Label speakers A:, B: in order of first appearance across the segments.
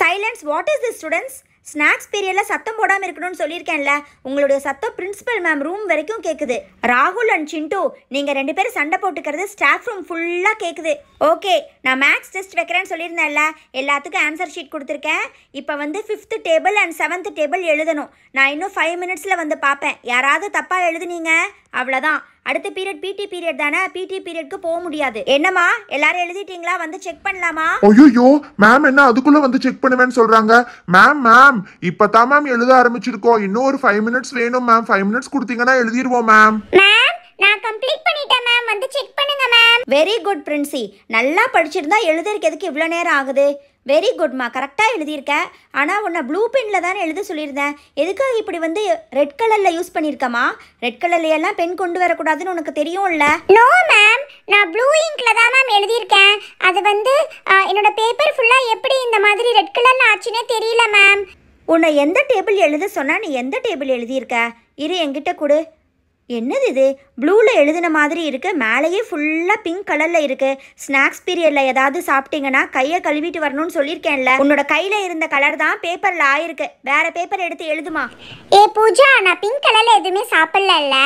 A: Silence what is this students snacks பீரியடில் சத்தம் போடாமல் இருக்கணும்னு சொல்லியிருக்கேன்ல. உங்களுடைய சத்தம் பிரின்சிபல் மேம் ரூம் வரைக்கும் கேட்குது ராகுல் அண்ட் சிண்டு நீங்கள் ரெண்டு பேரும் சண்டை போட்டுக்கிறது ஸ்டாஃப் ரூம் ஃபுல்லாக கேட்குது ஓகே நான் மேக்ஸ் டெஸ்ட் வைக்கிறேன்னு சொல்லியிருந்தேன்ல. எல்லாத்துக்கும் ஆன்சர் ஷீட் கொடுத்துருக்கேன். இப்போ வந்து fifth table and seventh table எழுதணும். நான் இன்னும் ஃபைவ் மினிட்ஸில் வந்து பார்ப்பேன். யாராவது தப்பாக எழுதுனீங்க? அவ்வளோதான் அடுத்த பீரியட் பிடி பீரியட் தானே? பிடி பீரியட்க்கு போக முடியாது. என்னம்மா? எல்லாரும் எழுதிட்டீங்களா? வந்து செக் பண்ணலாமா?
B: ஐயோ மேம் என்ன அதுக்குள்ள வந்து செக் பண்ணுவேன்னு சொல்றாங்க? மேம் மேம் இப்பதான் மேம் எழுத ஆரம்பிச்சிருக்கோம். இன்னும் ஒரு ஃபைவ் மினிட்ஸ் வேணும் மேம் ஃபைவ் மினிட்ஸ் கொடுத்தீங்கன்னா எழுதிருவோம் மேம்
C: மேம் நான் கம்ப்ளீட் பண்ணிட்டேன் மேம் வந்து செக் பண்ணுங்க மேம்
A: வெரி குட் பிரின்சி நல்லா படிச்சிருந்தா எழுதுறதுக்கு எதுக்கு இவ்வளோ நேரம் ஆகுது? வெரி குட்மா கரெக்டாக எழுதியிருக்க. ஆனால் உன்னை ப்ளூ பெனில் தானே எழுத சொல்லியிருந்தேன். எதுக்காக இப்படி வந்து ரெட் கலரில் யூஸ் பண்ணியிருக்கமா? ரெட் கலர்ல எல்லாம் பென் கொண்டு வரக்கூடாதுன்னு உனக்கு தெரியும்ல?
C: நோ மேம் நான் ப்ளூ இங்க்ல தான் மேம் எழுதியிருக்கேன். அது வந்து என்னோட பேப்பர் ஃபுல்லா எப்படி இந்த மாதிரி ரெட் கலர்ல ஆச்சுன்னே தெரியல மேம்
A: உன்னை எந்த டேபிள் எழுத சொன்னா நீ எந்த டேபிள் எழுதியிருக்க? இரு என்கிட்ட கொடு. என்னது இது? ப்ளூவில் எழுதின மாதிரி இருக்கு மேலேயே ஃபுல்லாக பிங்க் கலரில் இருக்கு. ஸ்நாக்ஸ் பீரியடில் ஏதாவது சாப்பிட்டீங்கன்னா கையை கழுவிட்டு வரணும்னு சொல்லியிருக்கேன்ல. உன்னோட கையில் இருந்த கலர் தான் பேப்பரில் ஆயிருக்கு. வேற பேப்பர் எடுத்து எழுதுமா?
C: ஏ பூஜா நான் பிங்க் கலர்ல எதுவுமே சாப்பிடல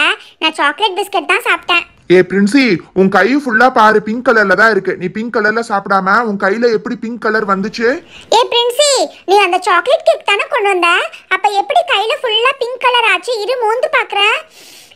C: நான் சாக்லேட் பிஸ்கட் தான் சாப்பிட்டேன்.
B: ஏ பிரின்சி உன் கை ஃபுல்லா பாரு பிங்க் கலர்ல தான் இருக்கு. நீ பிங்க் கலர்ல சாப்பிடாம உன் கையில எப்படி பிங்க் கலர் வந்துச்சு?
C: ஏ பிரின்சி நீ அந்த சாக்லேட் கேக் தானே கொண்டு வந்த? அப்ப எப்படி கையில ஃபுல்லா பிங்க் கலர் ஆச்சு? இரு மோந்து பாக்குறேன்.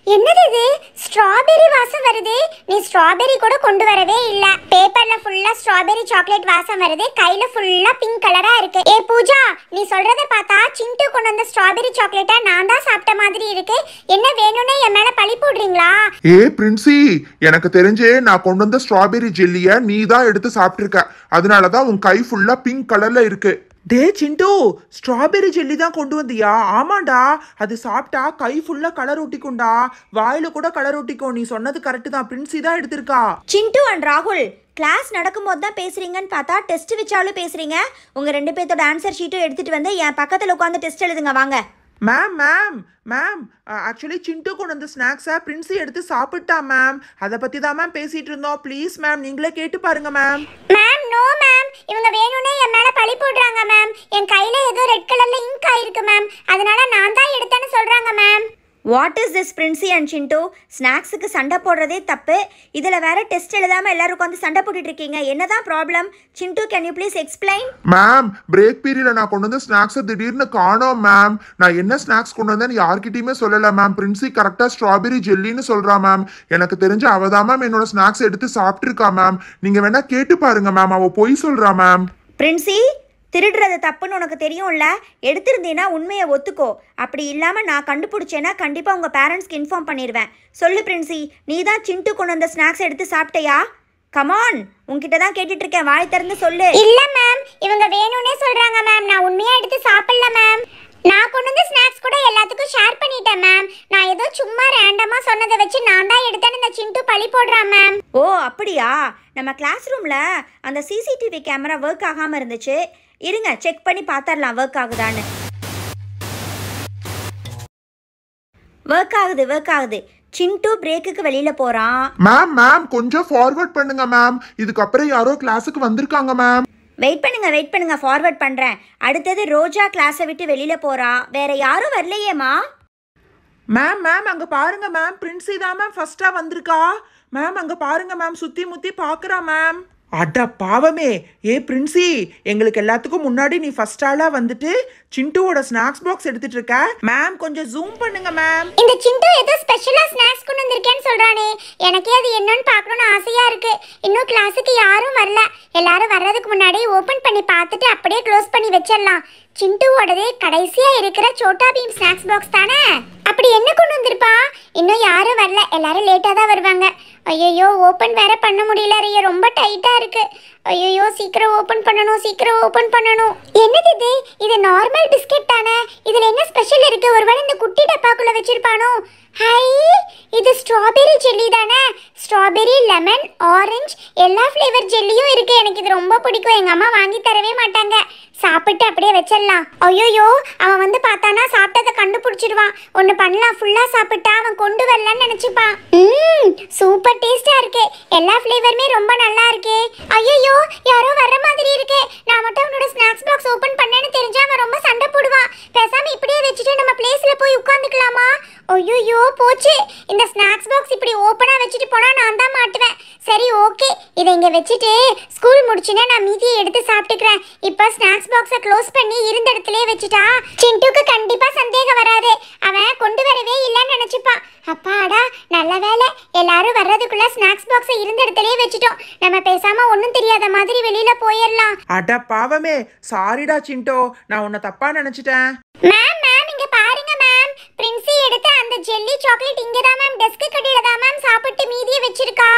C: என்னது இது? ஸ்ட்ராபெரி வாசம் வருது. நீ ஸ்ட்ராபெரி கூட கொண்டு வரவே இல்ல. பேப்பர்ல ஃபுல்லா ஸ்ட்ராபெரி சாக்லேட் வாசம் வருது. கையில ஃபுல்லா பிங்க் கலரா இருக்கு. ஏ பூஜா நீ சொல்றத பார்த்தா சிண்டு கொண்டு வந்த ஸ்ட்ராபெரி சாக்லேட்டை நான் தான் சாப்பிட்ட மாதிரி இருக்கு. என்ன வேணும்னே என் மேல பழி போடுறீங்களா?
B: ஏ பிரின்சி எனக்கு தெரிஞ்சு நான் கொண்டு வந்த ஸ்ட்ராபெரி ஜெல்லிய நீ தான் எடுத்து சாப்பிட்டிருக்க. அதனாலதான் உன் கை ஃபுல்லா பிங்க் கலர்ல இருக்கு.
D: டே சிண்டு ஸ்ட்ராபெரி ஜெல்லி தான் கொண்டு வந்தியா? ஆமாண்டா அது சாப்பிட்டா கை ஃபுல்லா கலர் ஒட்டிக்கும்டா வாயில கூட கலர் ஒட்டிக்கும் நீ சொன்னது கரெக்ட் தான். பிரின்சி தான் எடுத்திருக்கா.
A: சிண்டு அண்ட் ராகுல் கிளாஸ் நடக்கும்போது தான் பேசுறீங்கன்னு பார்த்தா டெஸ்ட் வச்சாலும் பேசுறீங்க. உங்க ரெண்டு பேர்த்தோட ஆன்சர் ஷீட்டும் எடுத்துட்டு வந்து என் பக்கத்தில் உட்காந்து டெஸ்ட் எழுதுங்க வாங்க.
D: Ma'am ma'am ma'am actually Chintu கொண்டு வந்த ஸ்நாக்ஸை பிரின்ஸு எடுத்து சாப்பிட்டா மேம் அதை பற்றி தான் மேம் பேசிகிட்டு இருந்தோம். ப்ளீஸ் மேம் நீங்களே கேட்டு பாருங்க மேம்
C: மேம் நோ மேம் இவங்க வேணும்னே என் மேலே பழி போடுறாங்க மேம் என் கையில் ஏதோ ரெட் கலரில் இங்க் ஆயிருக்கு மேம் அதனால நான் தான் எடுத்தேன்னு சொல்கிறாங்க ma'am
A: what is this Princy and Chintu ஸ்நாக்ஸுக்கு சண்டை போடுறதே தப்பு. இதில் வேற டெஸ்ட் எழுதாமல் எல்லாரும் உட்காந்து சண்டை போட்டுட்டு இருக்கீங்க. என்னதான் problem Chintu can you please explain
B: ma'am break பீரியட்ல நான் கொண்டு வந்த ஸ்நாக்ஸை திடீர்னு காணோம் மேம் நான் என்ன ஸ்நாக்ஸ் கொண்டு வந்தேன்னு யார்கிட்டயுமே சொல்லல மேம் பிரின்சி கரெக்டா ஸ்ட்ராபெரி ஜெல்லின்னு சொல்றா மேம் எனக்கு தெரிஞ்ச அவ தான் மேம் என்னோட ஸ்நாக்ஸ் எடுத்து சாப்பிட்டுருக்கா மேம் நீங்க வேணா கேட்டு பாருங்க மேம் அவ பொய் சொல்றா மேம்
A: பிரின்சி திருடுறது தப்புன்னு உனக்கு தெரியும்ல? எடுத்திருந்தீன்னா உண்மையை ஒத்துக்கோ. அப்படி இல்லாமல் நான் கண்டுபிடிச்சேன்னா கண்டிப்பாக உங்கள் பேரண்ட்ஸ்க்கு இன்ஃபார்ம் பண்ணிடுவேன் சொல்லு பிரின்சி நீ தான் சிண்டு கொண்டு வந்த ஸ்நாக்ஸ் எடுத்து சாப்பிட்டையா? கமான் உன்கிட்ட தான் கேட்டுட்டு இருக்கேன் வாய் திறந்து சொல்லு.
C: இல்ல மேம் இவங்க வேணும்னே சொல்றாங்க மேம் நான் உண்மையா எடுத்து சாப்பிடல மேம் நான் கொண்டு வந்து ஸ்நாக்ஸ் கூட எல்லாத்துக்கும் ஷேர் பண்ணிட்டேன் மேம் நான் ஏதோ சும்மா ரேண்டமா சொன்னதை வச்சு நான் தான் எடுத்தேன்னு இந்த சிண்டு பழி போடுறான் மேம்
A: ஓ அப்படியா? நம்ம கிளாஸ் ரூமில் அந்த சிசிடிவி கேமரா ஒர்க் ஆகாமல் இருந்துச்சு. இருங்க செக் பண்ணி பார்த்துடலாம் ஒர்க் ஆகுதான்னு. ஒர்க் ஆகுது ஒர்க் ஆகுது. சிண்டு பிரேக்குக்கு வெளியில் போகிறான்
B: மேம் மேம் கொஞ்சம் ஃபார்வர்ட் பண்ணுங்க மேம் இதுக்கப்புறம் யாரோ கிளாஸுக்கு வந்திருக்காங்க மேம்
A: வெயிட் பண்ணுங்க வெயிட் பண்ணுங்க ஃபார்வர்ட் பண்ணுறேன் அடுத்தது ரோஜா கிளாஸை விட்டு வெளியில் போகிறா வேற யாரும் வரலையேம்மா?
D: மேம் மேம் அங்க பாருங்க மேம் பிரின்சி தான் மேம் ஃபர்ஸ்டா வந்திருக்கா. மேம் அங்க பாருங்க மேம் சுத்தி முத்தி பாக்குறா மேம் அட பாவமே. ஏ பிரின்சி எங்களுக்கு எல்லாத்துக்கும் முன்னாடி நீ ஃபர்ஸ்ட் ஆளா வந்துட்டு சிண்டுவோட ஸ்நாக்ஸ் பாக்ஸ் எடுத்துட்டு இருக்க. மேம் கொஞ்சம் ஜூம் பண்ணுங்க மேம்
C: இந்த சிண்டு ஏதோ ஸ்பெஷலா ஸ்நாக்ஸ் கொண்டு வந்திருக்கேன்னு சொல்றானே. எனக்கே அது என்னன்னு பார்க்கணும்னு ஆசையா இருக்கு. இன்னும் கிளாஸுக்கு யாரும் வரல. எல்லாரும் வர்றதுக்கு முன்னாடி ஓபன் பண்ணி பார்த்துட்டு அப்படியே க்ளோஸ் பண்ணி வச்சிடலாம். சிண்டுவோடதே கடைசியா இருக்கிற சோட்டா பீம் ஸ்நாக்ஸ் பாக்ஸ் தானே? அப்படி என்ன கொண்டு வந்திருப்பா? இன்னும் யாரும் வரல. எல்லாரும் லேட்டாக தான் வருவாங்க. ஐயோ ஓப்பன் வேற பண்ண முடியல ஐயோ ரொம்ப டைட்டாக இருக்கு. ஐயோ சீக்கிரம் ஓப்பன் பண்ணணும் சீக்கிரம் ஓப்பன் பண்ணணும். என்னது இது? இது நார்மல் பிஸ்கெட் தானே? இதில் என்ன ஸ்பெஷல் இருக்கு? ஒருவேளை இந்த குட்டி டப்பாக்குள்ளே வச்சிருப்பானோ? ஹை! இது ஸ்ட்ராபெரி ஜெல்லி தானே? ஸ்ட்ராபெரி லெமன் ஆரஞ்சு எல்லா ஃப்ளேவர் ஜெல்லியும் இருக்கு. எனக்கு இது ரொம்ப பிடிக்கும். எங்க அம்மா வாங்கி தரவே மாட்டாங்க. சாப்பிட்டு அப்படியே வச்சிடலாம். ஐயோயோ அவன் வந்து பார்த்தானா சாப்பிட்டதை கண்டுபிடிச்சிடுவான். ஒன்று பண்ணலாம். ஃபுல்லாக சாப்பிட்டா அவன் கொண்டு வரலன்னு நினச்சிப்பான். ம் சூப்பர் டேஸ்டா இருக்கே. எல்லா ஃப்ளேவருமே ரொம்ப நல்லா இருக்கே. ஐயோ யாரோ வர்ற மாதிரி இருக்கே. நான் மட்டும் அவனோட ஸ்நாக்ஸ் பாக்ஸ் ஓபன் பண்ணேன்னு தெரிஞ்சா அவன் ரொம்ப சண்டை போடுவான். பேசாம இப்படியே வச்சுட்டு நம்ம பிளேஸ்ல போய் உட்காந்துக்கலாமா? ஐயோயோ போச்சு. இந்த ஸ்நாக்ஸ் பாக்ஸ் இப்படி ஓப்பனா வச்சுட்டு போனா நான் தான் மாட்டுவேன். சரி ஓகே இதை இங்க வச்சுட்டு ஸ்கூல் முடிச்சுன்னா நான் மீதியை எடுத்து சாப்பிட்டுக்கிறேன். இப்போ ஸ்நாக்ஸ் பாக்ஸை க்ளோஸ் பண்ணி இருந்த இடத்துலயே வச்சுட்டா சிண்டுக்கு கண்டிப்பா சந்தேகம் வராது. அவன் கொண்டு வரவே இல்லைன்னு நினைச்சுப்பான். அப்பாடா நல்ல வேலை எல்லாரும் வர்றதுக்குள்ள ஸ்நாக்ஸ் பாக்ஸை இருந்த இடத்துலயே வச்சுட்டோம். நம்ம பேசாம ஒன்றும் தெரியாத மாதிரி வெளியில போயிடலாம்.
D: அட பாவமே. சாரிடா சிண்டோ. நான் உன்னை தப்பா நினைச்சிட்டேன்.
C: மேம் மேம் இங்க பாருங்க மேம் பிரின்சி எடுத்த அந்த ஜெல்லி சாக்லேட் இங்க தான் மேம் டெஸ்க் கடையில தான் மேம் சாப்பிட்டு மீதிய வச்சிருக்கா.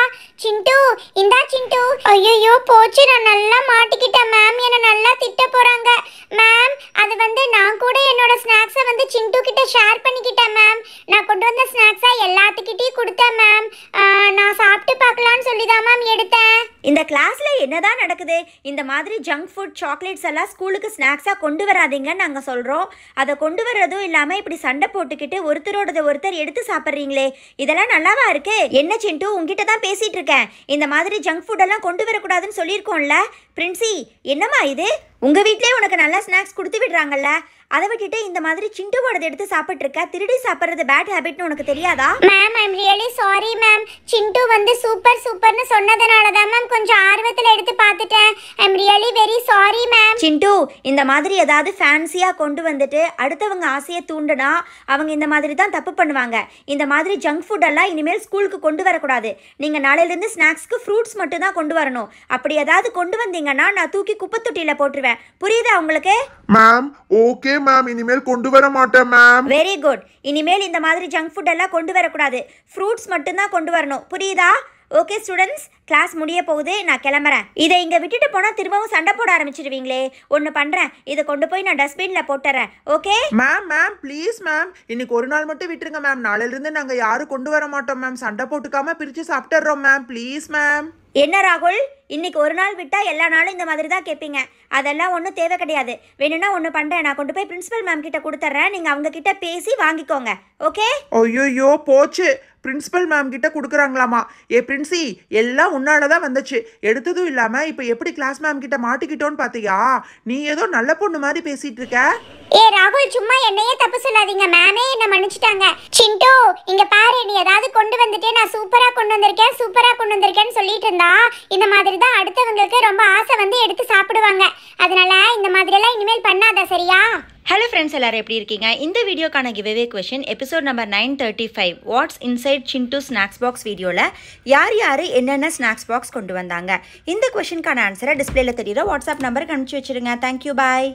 C: சிண்டு இந்தா சிண்டு. ஐயோ போச்சு நான் நல்லா மாட்டிக்கிட்டேன் மேம் என்ன நல்லா திட்ட போறாங்க. மேம் அது வந்து நான் கூட என்னோட ஸ்நாக்ஸை வந்து சிண்டு கிட்ட ஷேர் பண்ணிக்கிட்டேன் மேம் நான் கொண்டு வந்த ஸ்நாக்ஸை எல்லாத்துக்கிட்டையும் கொடுத்தேன் மேம் நான் சாப்பிட்டு பார்க்கலான்னு சொல்லி தான் மேம் எடுத்தேன்.
A: இந்த கிளாஸில் என்னதான் நடக்குது? இந்த மாதிரி ஜங்க் ஃபுட் சாக்லேட்ஸ் எல்லாம் ஸ்கூலுக்கு ஸ்நாக்ஸாக கொண்டு வராதீங்கன்னு நாங்கள் சொல்கிறோம் அதை கொண்டு வர்றதும் இல்லாமல் இப்படி சண்டை போட்டுக்கிட்டு ஒருத்தரோடத ஒருத்தர் எடுத்து சாப்பிட்றீங்களே இதெல்லாம் நல்லாவா இருக்கு? என்ன சிண்டு உங்ககிட்ட தான் பேசிகிட்டு இருக்கேன். இந்த மாதிரி ஜங்க் ஃபுட் எல்லாம் கொண்டு வரக்கூடாதுன்னு சொல்லியிருக்கோம்ல பிரின்சி என்னம்மா இது? உங்க வீட்லயே உனக்கு நல்ல ஸ்நாக்ஸ் கொடுத்து விடுறாங்கல்ல? அதை விட்டுட்டு இந்த மாதிரி சிண்டுவோடது எடுத்து சாப்பிட்டு இருக்க திருடி சாப்பிட்றது பேட் ஹேபிட்னு உனக்கு தெரியாதா?
C: Ma'am I'm really sorry ma'am Chintu வந்து சூப்பர் சூப்பர்னு சொன்னதுனால தான் மேம் கொஞ்சம் ஆர்வத்தில் எடுத்து பார்த்துட்டேன். I'm really very sorry ma'am
A: Chintu இந்த மாதிரி ஏதாவது ஃபேன்சியாக கொண்டு வந்துட்டு அடுத்தவங்க ஆசையை தூண்டுனா அவங்க இந்த மாதிரி தான் தப்பு பண்ணுவாங்க. இந்த மாதிரி ஜங்க் ஃபுட் எல்லாம் இனிமேல் ஸ்கூலுக்கு கொண்டு வரக்கூடாது. நீங்கள் நாளையிலேருந்து ஸ்நாக்ஸ்க்கு ஃப்ரூட்ஸ் மட்டும் தான் கொண்டு வரணும். அப்படி ஏதாவது கொண்டு வந்தீங்கன்னா நான் தூக்கி குப்பை தொட்டியில் போட்டுருவேன். புரியுதா உங்களுக்கு?
B: மேம் ஓகே மேம் இனிமேல் கொண்டு வர மாட்டேன் மேம்
A: வெரி குட் இனிமேல் இந்த மாதிரி ஜங்க் ஃபுட் எல்லாம் கொண்டு வரக்கூடாது. ஃப்ரூட்ஸ் மட்டும்தான் கொண்டு வரணும். புரியுதா? ஓகே ஸ்டூடெண்ட்ஸ் கிளாஸ் முடிய போகுது. நான் கிளம்புறேன். இதை இங்கே விட்டுட்டு போனால் திரும்பவும் சண்டை போட ஆரம்பிச்சிடுவீங்களே ஒன்று பண்ணுறேன் இதை கொண்டு போய் நான் டஸ்ட்பினில் போட்டுறேன். Okay
D: ma'am ma'am please ma'am இன்னைக்கு ஒரு நாள் மட்டும் விட்டுருங்க மேம் நாளையிலிருந்து நாங்கள் யாரும் கொண்டு வர மாட்டோம் மேம் சண்டை போட்டுக்காம பிரித்து சாப்பிட்டுறோம் மேம் ப்ளீஸ் மேம்
A: என்ன ராகுல்? இன்னைக்கு ஒரு நாள் விட்டால் எல்லா நாளும் இந்த மாதிரி தான் கேட்பீங்க அதெல்லாம் ஒன்றும் தேவை கிடையாது. வேணும்னா ஒன்று பண்ணுறேன் நான் கொண்டு போய் பிரின்ஸிபல் மேம் கிட்ட கொடுத்துட்றேன் நீங்கள் அவங்க கிட்ட பேசி வாங்கிக்கோங்க. ஓகே?
D: ஐயோ போச்சு. பிரின்ஸிபல் மேம் கிட்ட கொடுக்குறாங்களாமா? ஏ பிரின்சி எல்லாம் உன்னால தான் வந்துச்சு. எடுத்ததும் இல்லாமல் இப்போ எப்படி கிளாஸ் மேம் கிட்ட மாட்டிக்கிட்டோன்னு பார்த்தியா நீ ஏதோ நல்ல பொண்ணு மாதிரி பேசிகிட்டு இருக்க.
C: ஏ ராகுல் சும்மா என்னையே தப்பு சொல்லாதீங்க. மேமே என்ன மன்னிச்சிட்டாங்க. சிண்டு இங்க பாரு நீ ஏதாவது கொண்டு வந்துட்டே நான் சூப்பரா கொண்டு வந்திருக்கேன் சூப்பரா கொண்டு வந்திருக்கேன்னு சொல்லிட்டு இருந்தா இந்த மாதிரி தான் அடுத்தவங்களுக்கு ரொம்ப ஆசை வந்து எடுத்து சாப்பிடுவாங்க. அதனால இந்த மாதிரி எல்லாம் இனிமேல் பண்ணாத சரியா?
A: ஹலோ ஃப்ரெண்ட்ஸ் எல்லாரும் எப்படி இருக்கீங்க? இந்த வீடியோக்கான giveaway question episode number nine thirty five what's inside Chintu snacks box வீடியோவில் யார் யார் என்னென்ன ஸ்நாக்ஸ் பாக்ஸ் கொண்டு வந்தாங்க? இந்த கொஷினுக்கான ஆன்சரை டிஸ்பிளேல தெரியுற வாட்ஸ்அப் நம்பருக்கு அனுப்பிச்சி வச்சிருங்க. Thank you bye